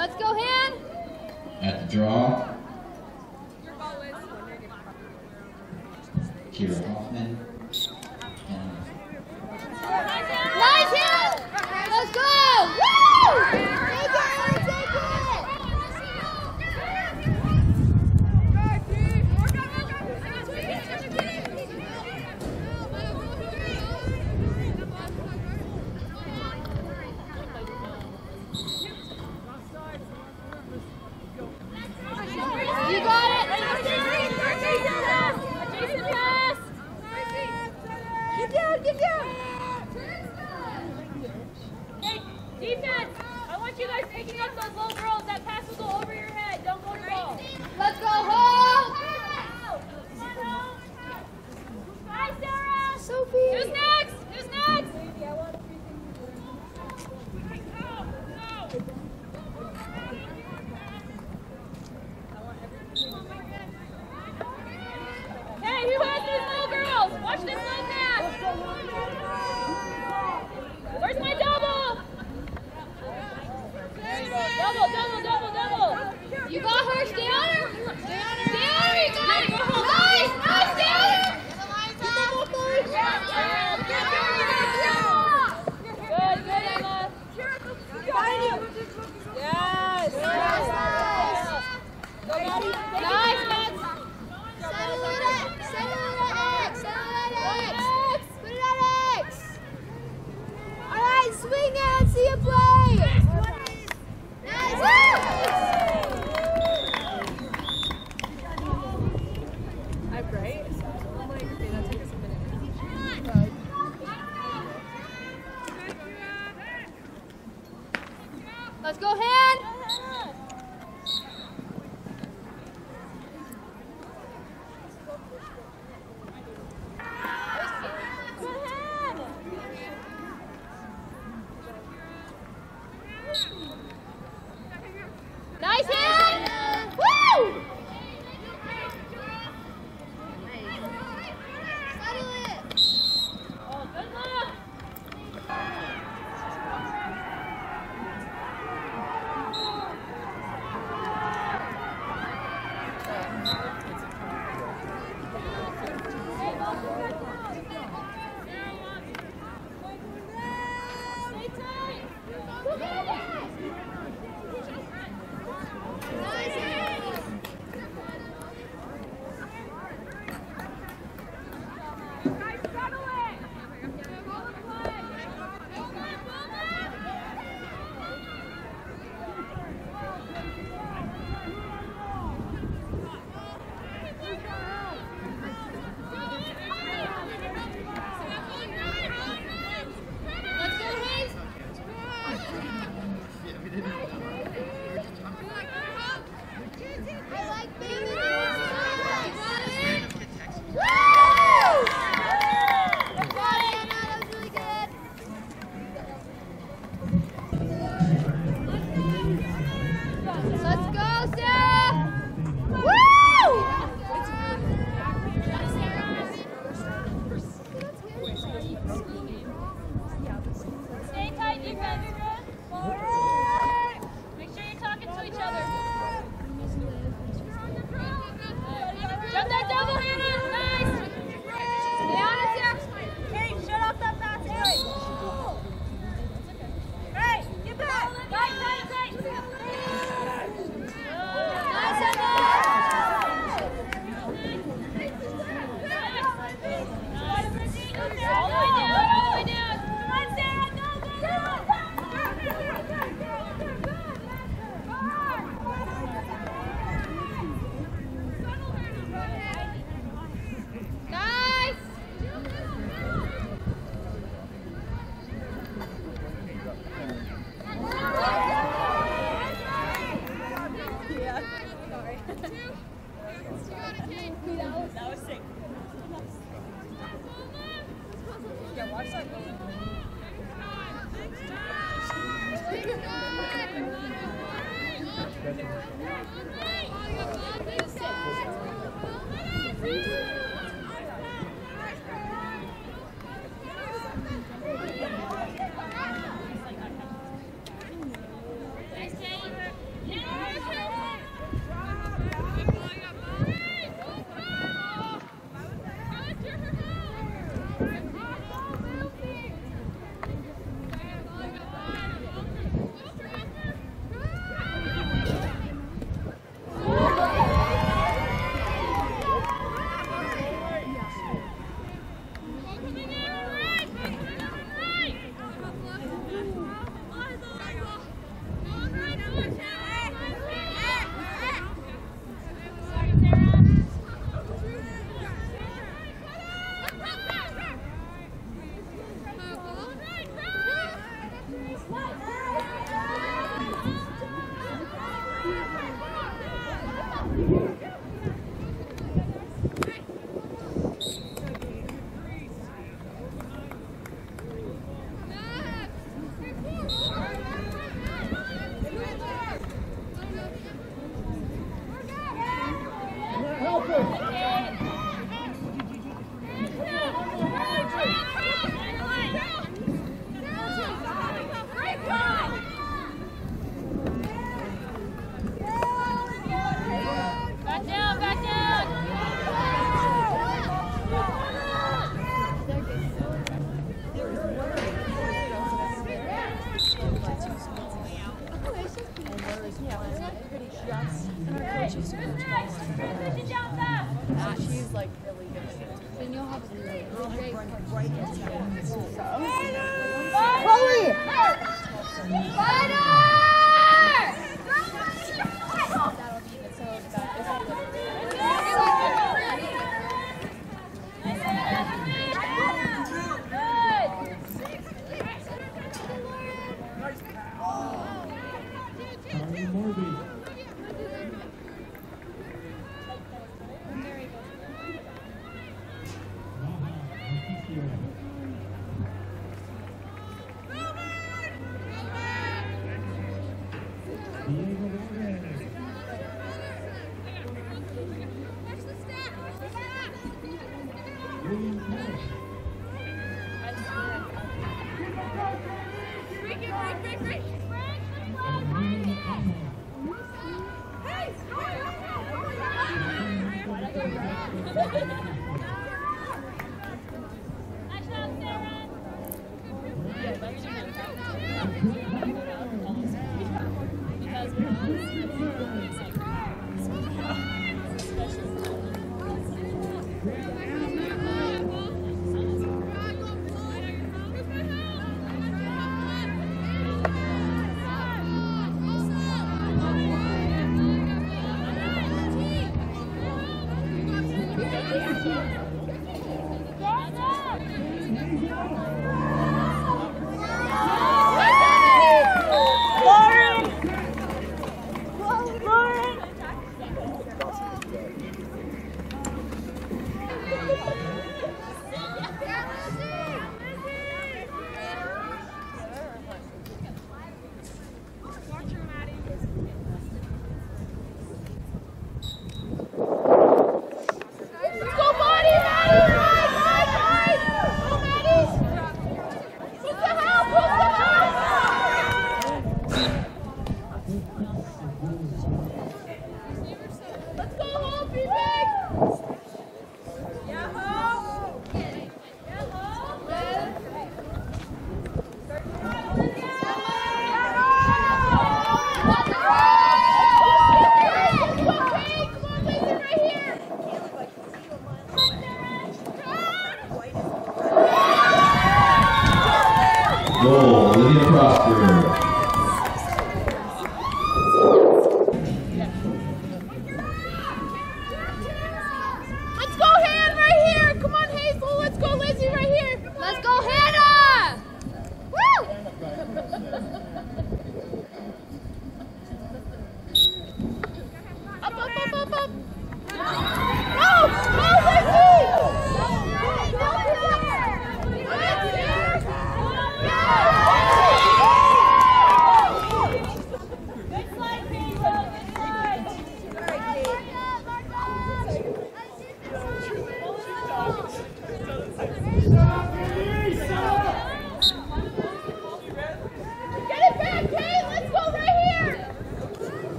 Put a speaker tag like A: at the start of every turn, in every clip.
A: Let's go, hand.
B: At the draw, Kira Hoffman. Morby.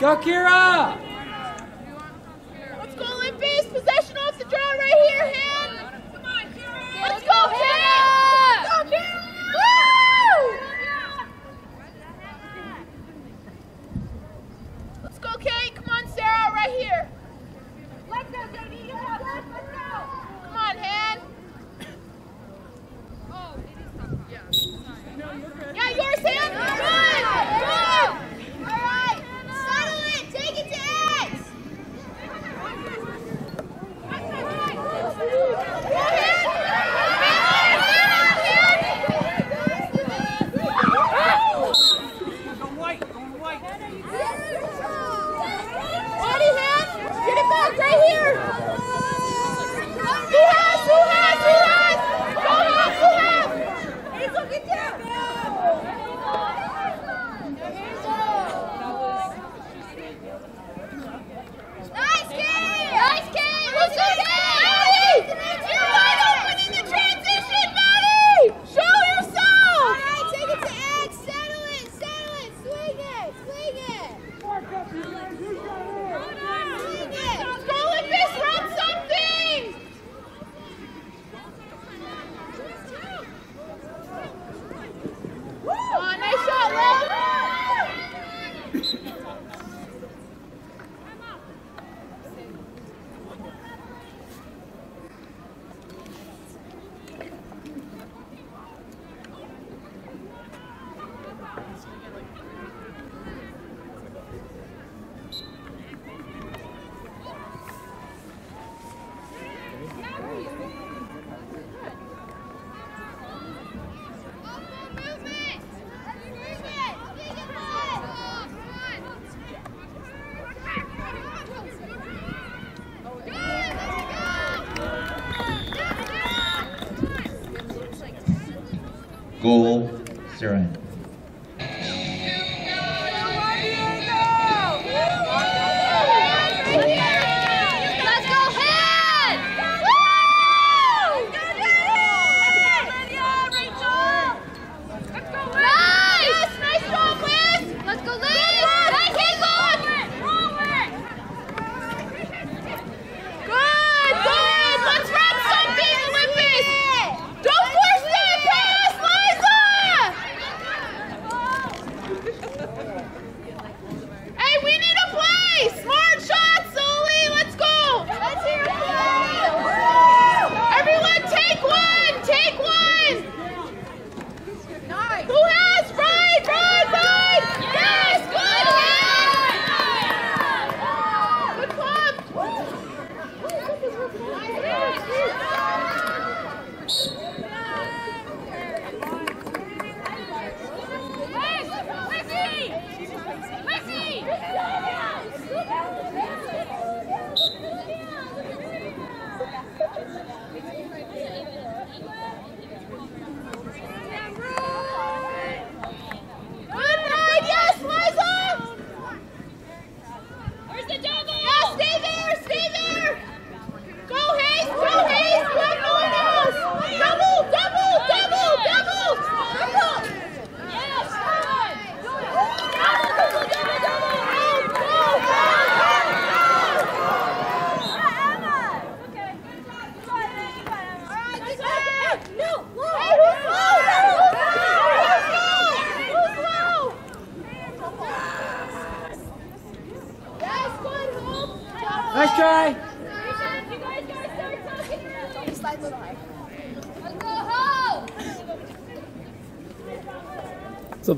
C: Go,
D: Kira!
E: Goal,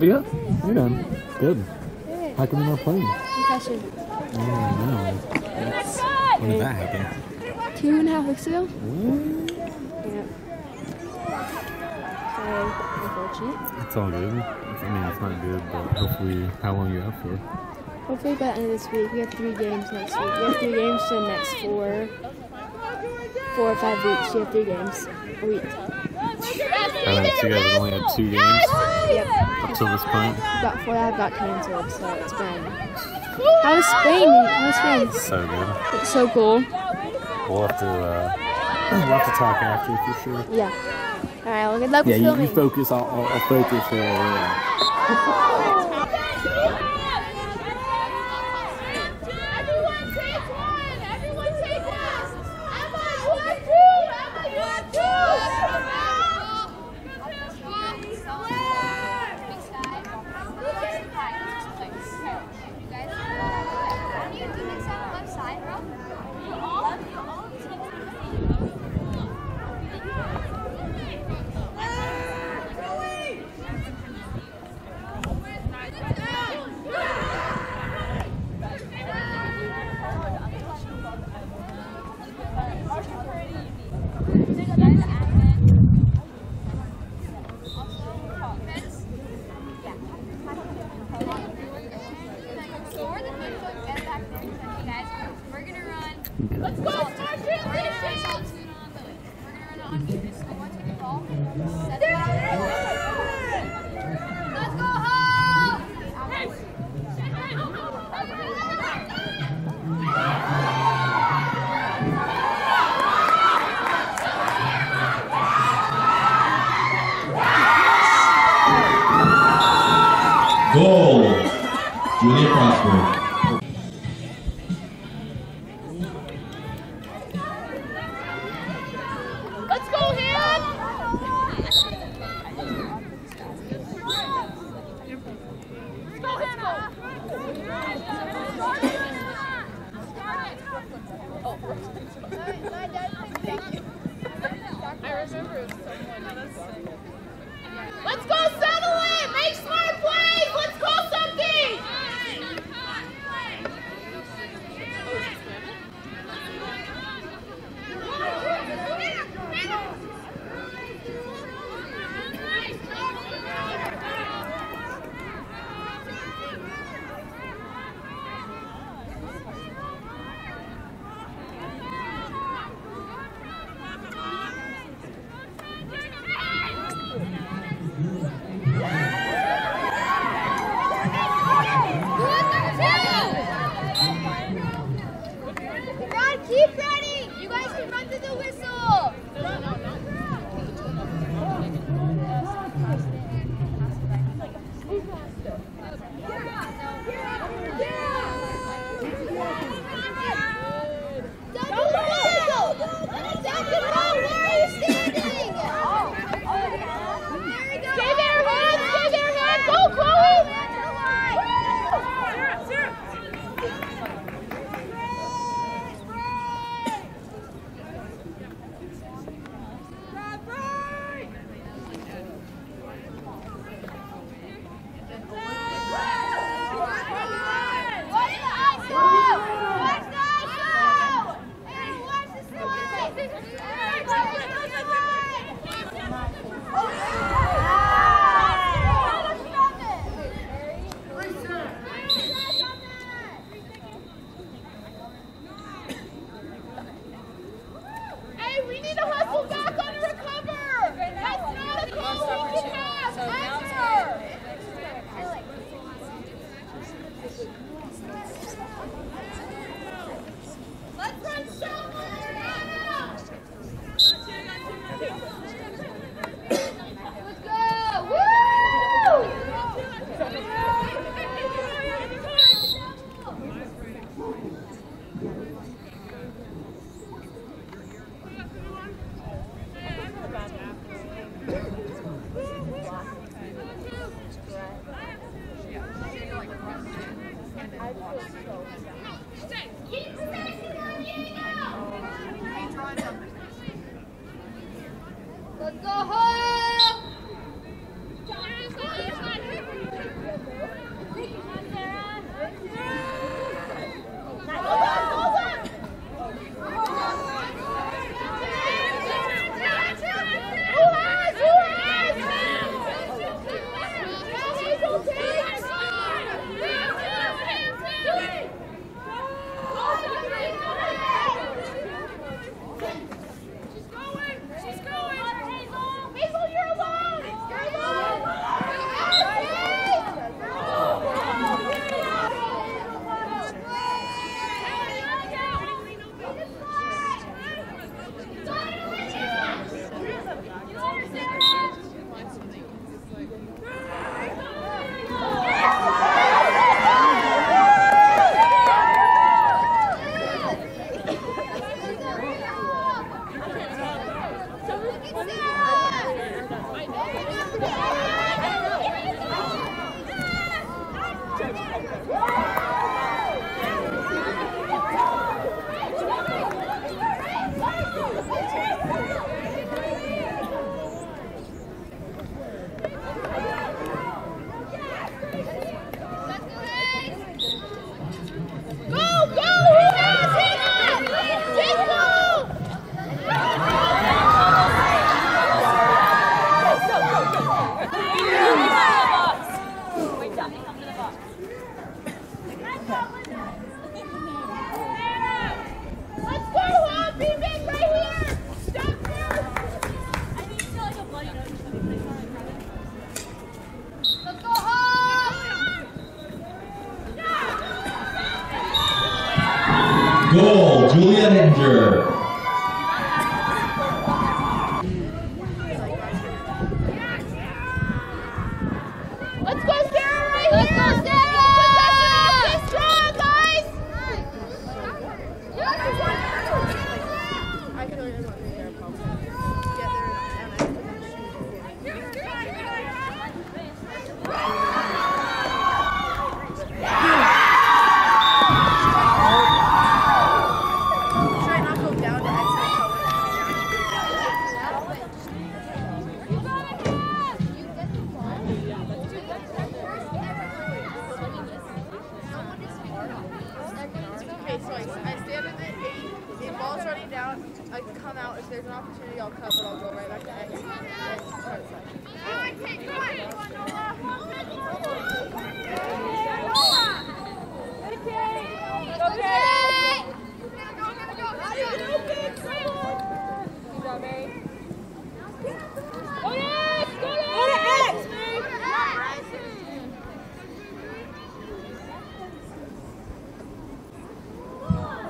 F: Sophia? Yeah, good. How come you're not playing?
G: Concussion.
F: Oh, no. That's, when did that happen?
G: Two and a half weeks ago. Yep. Sorry, unfortunate.
F: It's all good. I mean, it's not good, but hopefully, how long you out for?
G: Hopefully by the end of this week. We have three games next week. We have three games for the next four, four or five weeks. We have three games a week.
F: Alright, so you guys have only had two games
G: Yep.
F: up till this point.
G: About four that got canceled, so it's been. How was Spain? How was Spain?
F: So good.
G: It's so cool.
F: We'll have to, uh, we'll have to talk after for sure.
G: Yeah. All right, well, good luck
B: Yeah,
G: with
B: you,
G: filming.
B: you focus. I'll, I'll, I'll focus there.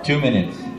H: Two
B: minutes.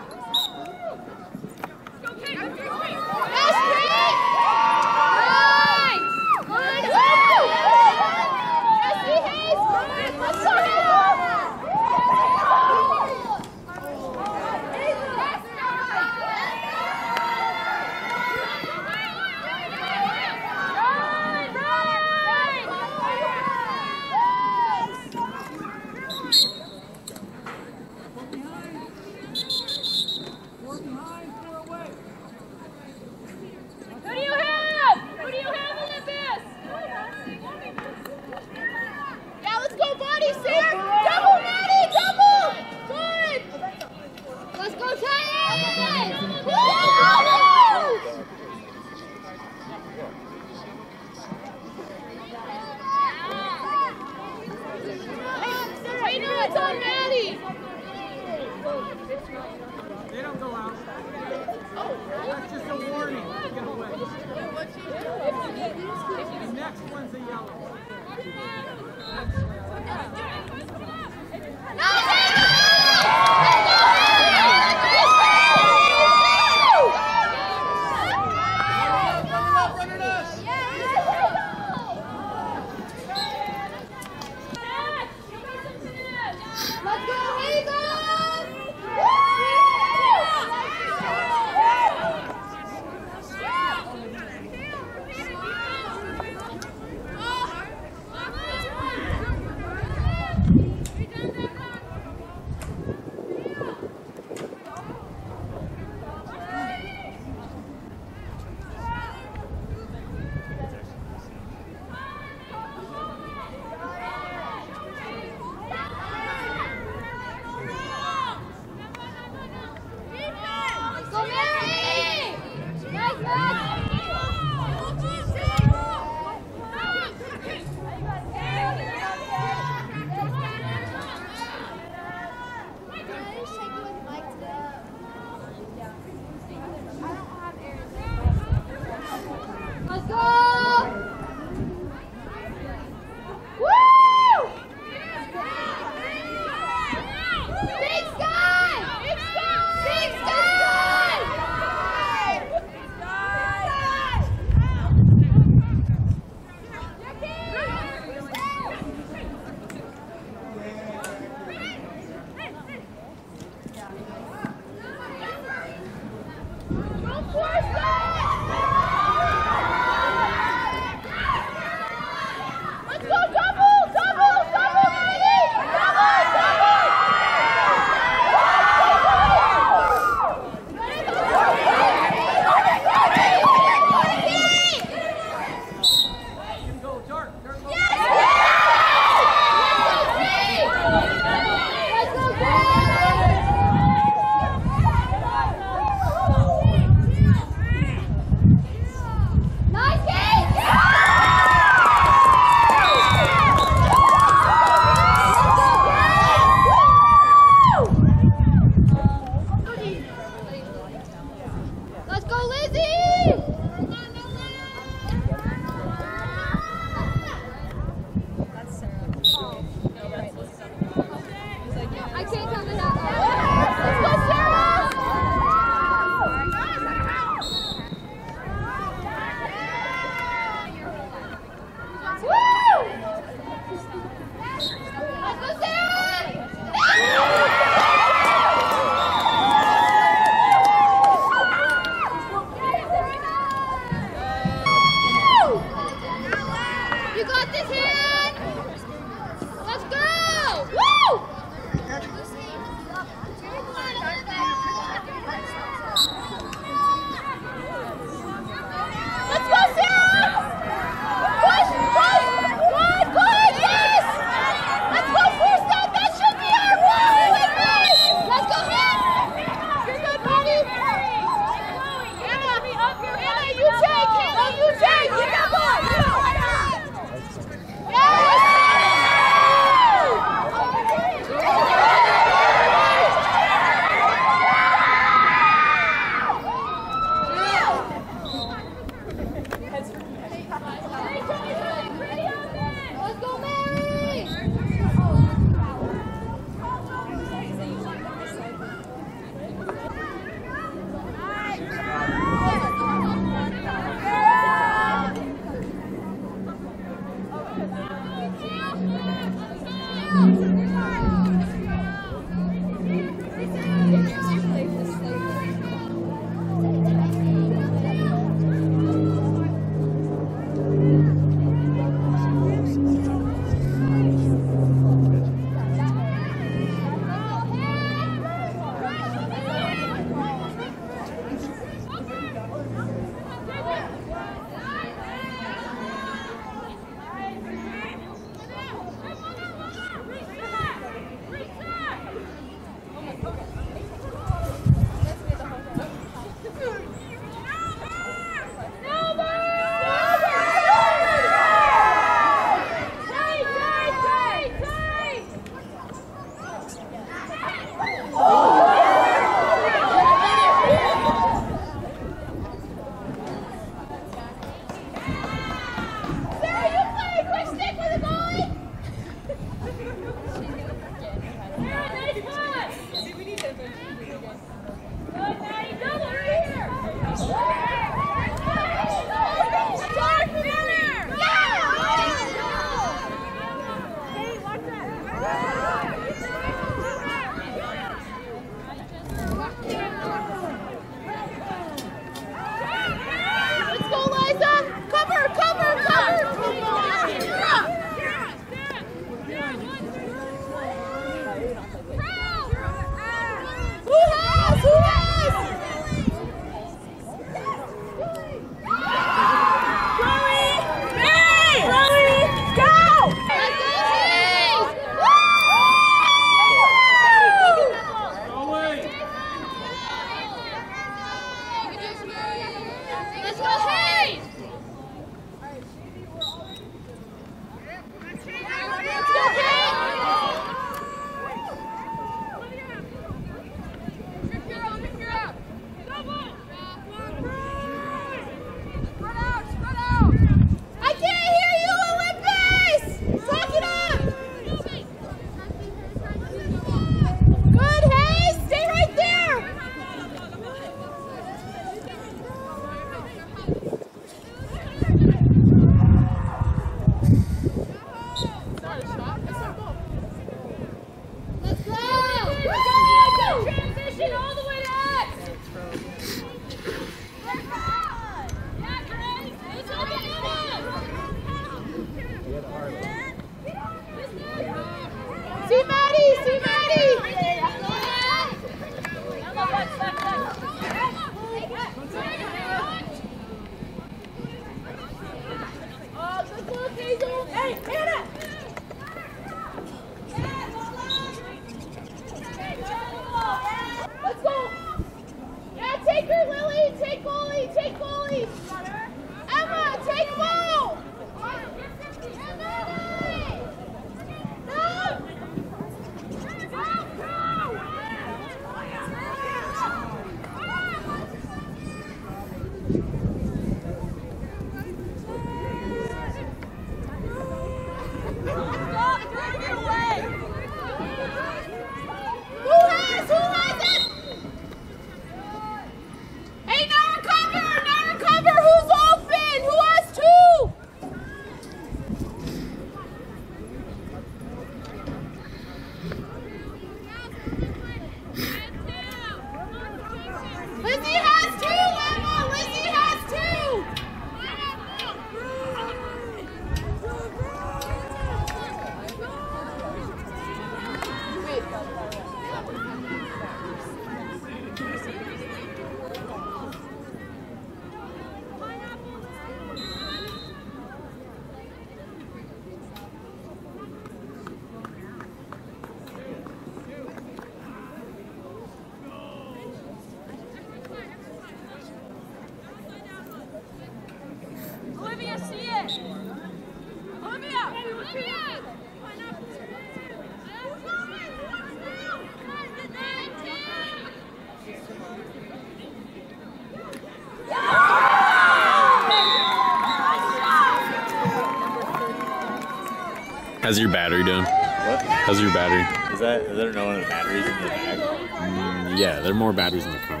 F: How's your battery doing?
I: What?
F: How's your battery?
I: Is that is there no other batteries in the bag?
F: Mm, yeah, there are more batteries in the car.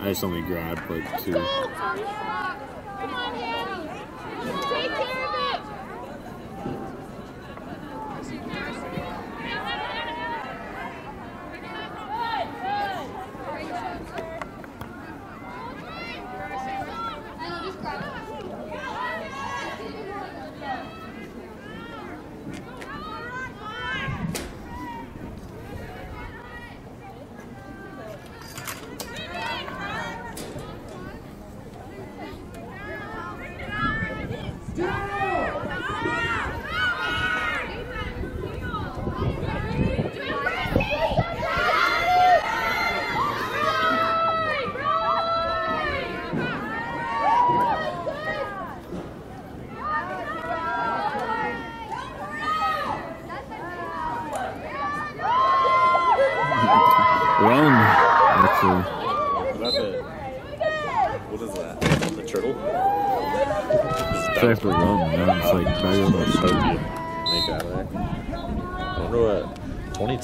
F: I just only grabbed like two.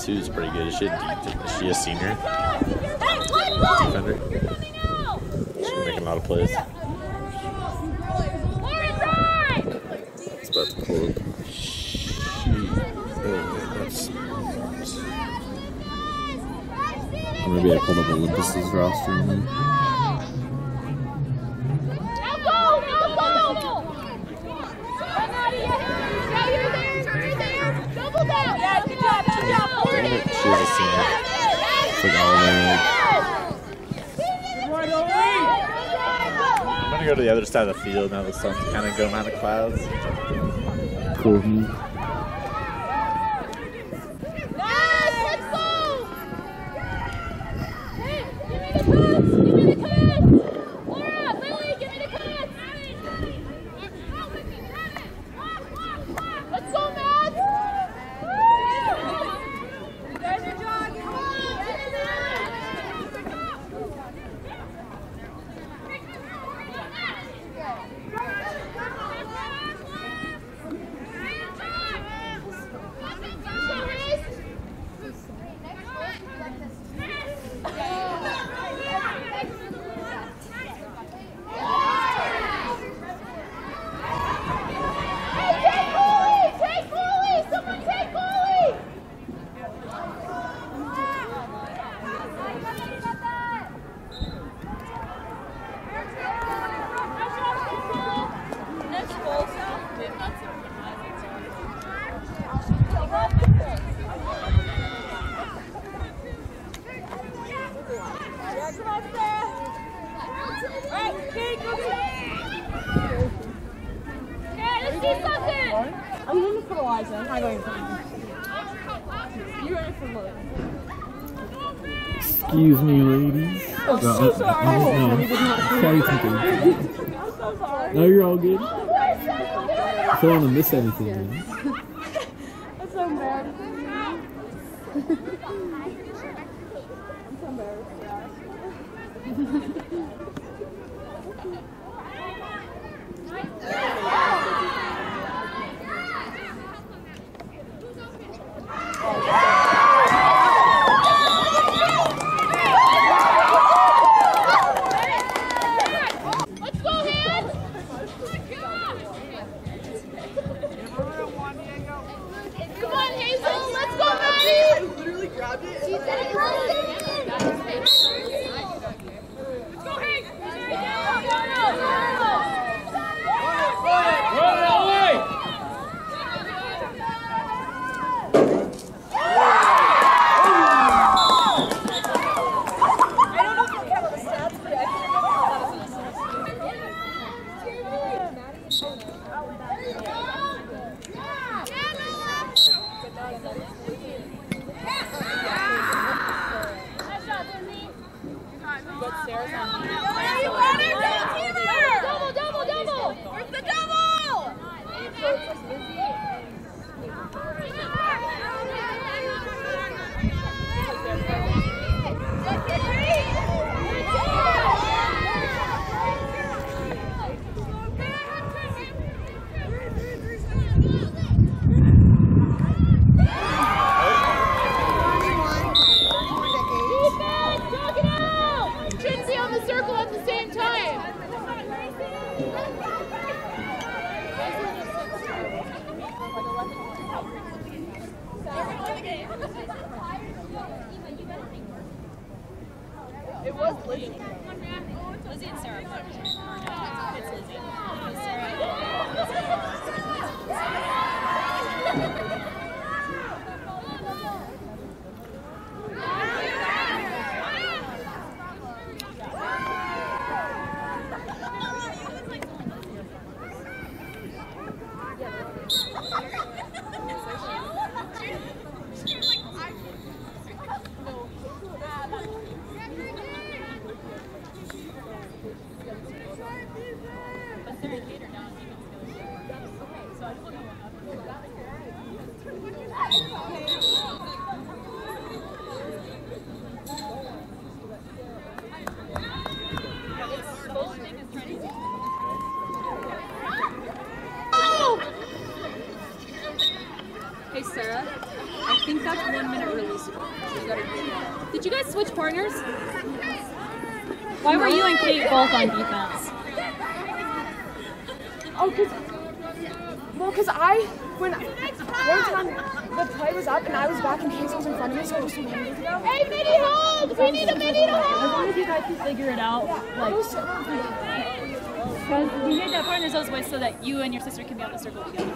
I: Two is pretty good. Is she a, is she a senior? Defender? She's making a lot of plays.
F: It's about to pull. Oh, I'm gonna up Olympus's roster.
I: out of the field now the sun's kind of going out of clouds.
F: don't want to miss anything.
A: On
B: defense?
J: Oh, cause well, cause I when one time the play was up and I was back and Hazel was in front of me, so I just went to.
K: Hey, mini hold! We need a mini to
B: As
K: hold!
B: long as you guys can figure it out, like, because we made that partners those ways so that you and your sister can be on the circle together.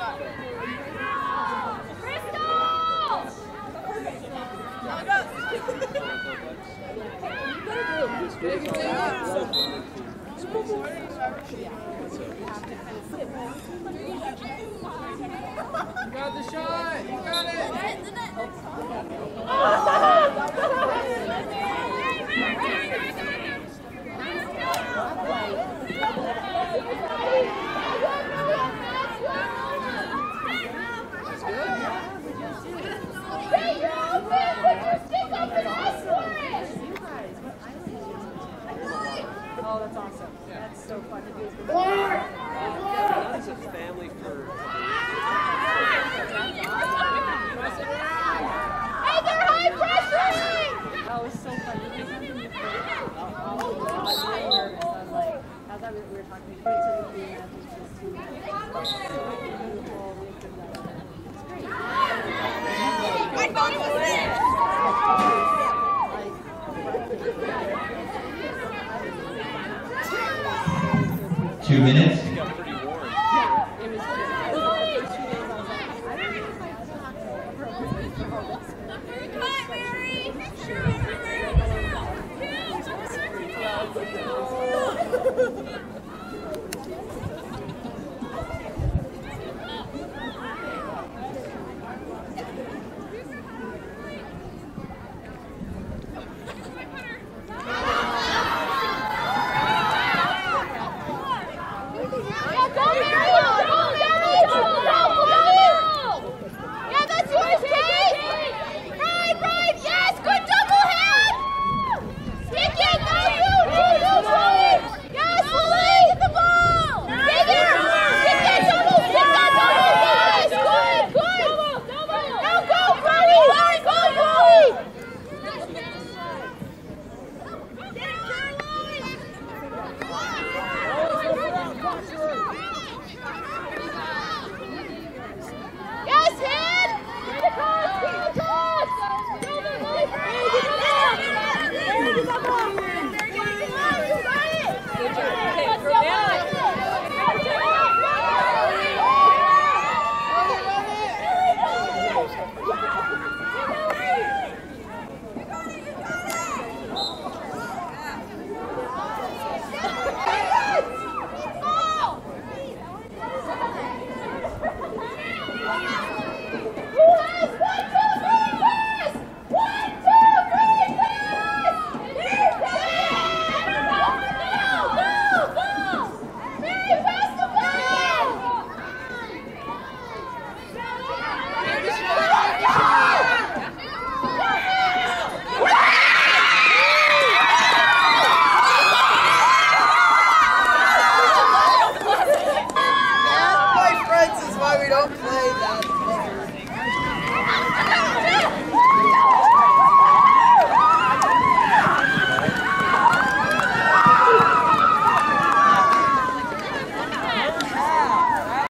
B: Crystal!